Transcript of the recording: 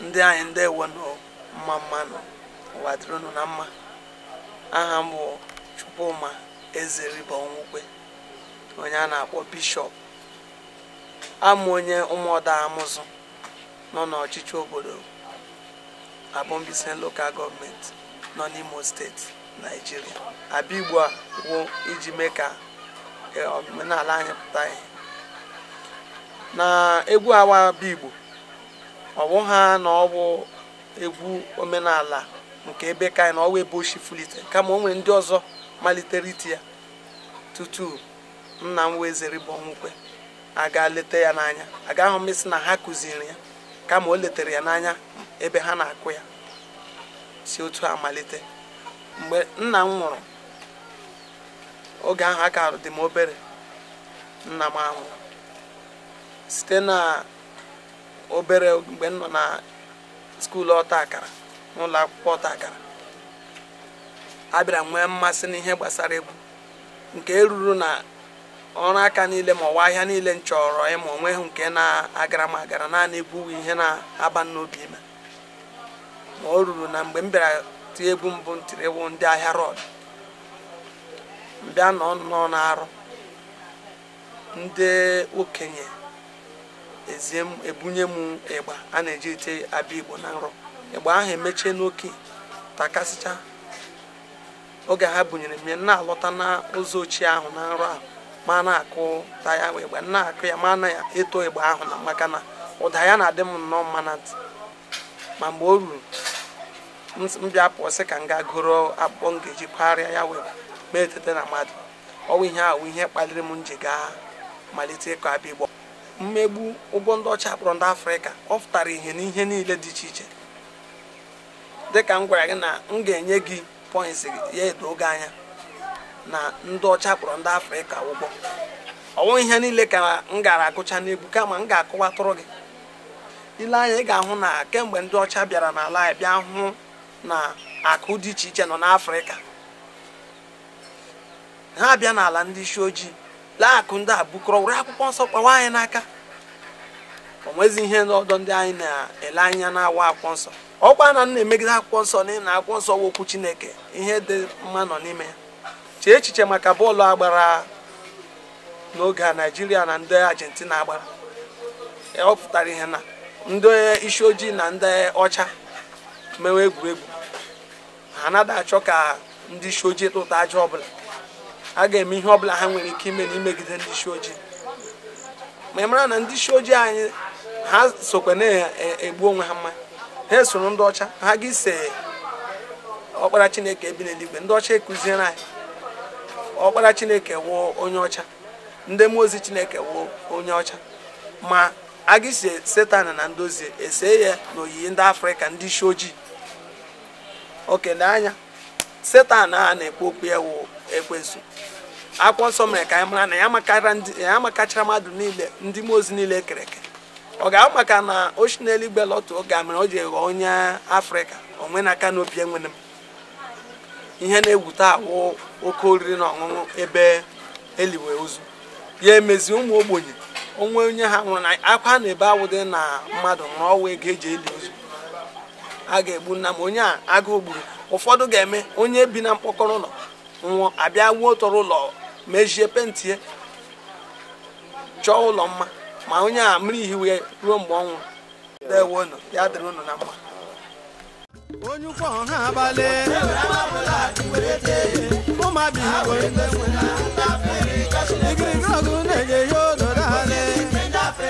ndeewonụ mma nọ ụwa dịrịnụ na mma aha m bụ chukwuma ezeribonwukwe onye a na-akpọ bishọp amụ onye ụmụọda amụzụ nọ n'ọchịchị obodo abombisen lokal gọọmenti nọ n'imo steeti naijiria abịa igbo a wụ iji mee ka eh, omenala anyị pụta ihe egwu awa abịa ọ na ọ bụ egwu omenala nke ebe ka anyị na ọwụ ebe fulite kama o ndị ọzọ malitere iti ya tutu nna m wee zere bụ ọnwụkwe aga leta ya n'anya agaghị m isi na ha kụziri ya kama o letere ya n'anya ebe ha na-akụ ya si otu a malite mgbe nna m nwụrụ oge ahụ a ka dị m obere nna m ahụ site obere mgbe nọ na skuulu ọta akara n'ụlọ akwụkwọ ọta akara abịara nwee mmasị n'ihe gbasara egwu nke ruru na ọrụ aka niile ma ọwa ahịa niile nchọrọ chọrọ ịma onwe nke na-agara m agara naanị egwu ihe na-aba n'obi ime ma o ruru na mgbe m bịara tie egwu mbụ m tiri ndị ahịa rọd mbịa nọ nọ na ndị okenye ezie m ebunye m ịgba a na-eji ite abịa igbo na nrọ ịgba ahụ emechie n'oke takasịcha oge ha bunyere m ya na-alọta na ụzọ ochie ahụ na nrọ ahụ ma na-akụ taya ịgba na-akụ ya ma na ya eto ịgba ahụ na maka na ụda ya na-adị m nnọọ mma na ntị ma mgbe o ruru mbịa bịa ka m gaa goro akpụkpọ m ga-eji kpagharịa ya wee mee etete na mmadụ ọwụ ihe ahụ ihe kpaliri m nji gaa malite ịkọ abịa igbo mmegbu ụgbọ ndị ọcha kpọrọ ndị afrịka ọ pụtara ihe n'ihe niile dị iche iche dịka m gwara gị na m ga-enye gị pọịntị gị ya edo oge anya na ndị ọcha kpọrọ ndị afrịka ụgbọ ọnwụ ihe niile ka m gara akụcha n'ebu kama m ga-akụwatụrụ gị ile anya ị ga-ahụ na kemgbe ndị ọcha bịara n'ala anyị bịa hụ na akụ dị iche iche nọ n'afrịka ha bịa n'ala ndị isi ojii laakụ akụ ndị a bukọrọ were akwụkwọ nsọ kpawa anyị n'aka o nwezi ihe n'ọdọ ndị anyị na-ele anya na-awa akwụkwọ nsọ ọkwa na m na-emegide akwụkwọ nsọ na ịna akwụkwọ nsọ wokwu chineke ihe dị mma nọ n'ime ya chee echiche maka bọọlụ agbara n'oge a naijiria na ndị argentina agbara e ọ pụtara ihe na ndị isi ojii na ndị ọcha mewe egwuregwu ha anaghị achọ ka ndị isi ojii tụta ọ ọbụla a ga-eme ihe ọbụla ha nwere ike ime na imegide ndị isi ojii ma ị mara na ndị isi ojii anyị ha sokwa na-egbu onwe ha mma ha esoro ndị ọcha ha ga ise ọkpara chineke ebi n'eluigwe ndị ọcha ekụziere anyị ọkpara chineke wụọ onye ọcha ndị mmụọ ozi chineke wụọ onye ọcha ma a ga ise setan na ndozi ese ya na oyiyi ndị afrịka ndị isi ojii oke anya setan a na ekpe okpu ya wụ ekwensu akwụkwọ nsọ mere ka anyị mara na ya makachara mmadụ niile ndị mmụọ ozi niile e kere eke ọ ga maka na o si n'eluigwe lọtụ oge a mere o ji ghọọ onye afrịka onwe na aka n'obi enwere m ihe na ewute ahụ oke oriri na ọṅụṅụ ebe eliwe ozu ya emezi ụmụ ogbenye onwe onye ha nwụrụ na akwa na ebe awụdị na mmadụ nwụrụ ọnwa ego eji eli ozu a ga-egbu nna m onye a agụụ gburu ụfọdụ ga-eme onye bi na mkpọkọrọ ụlọ nwụọ abịa wuo tọrọ ụlọ mejie pentie chọọ ụlọ mma ma onye a mmiri ihi ruo mgbe ọnwụ ya dịrị na mma onye ụkwụ ọha abalị ụmụabi ha wee igirigi ọgụ na ka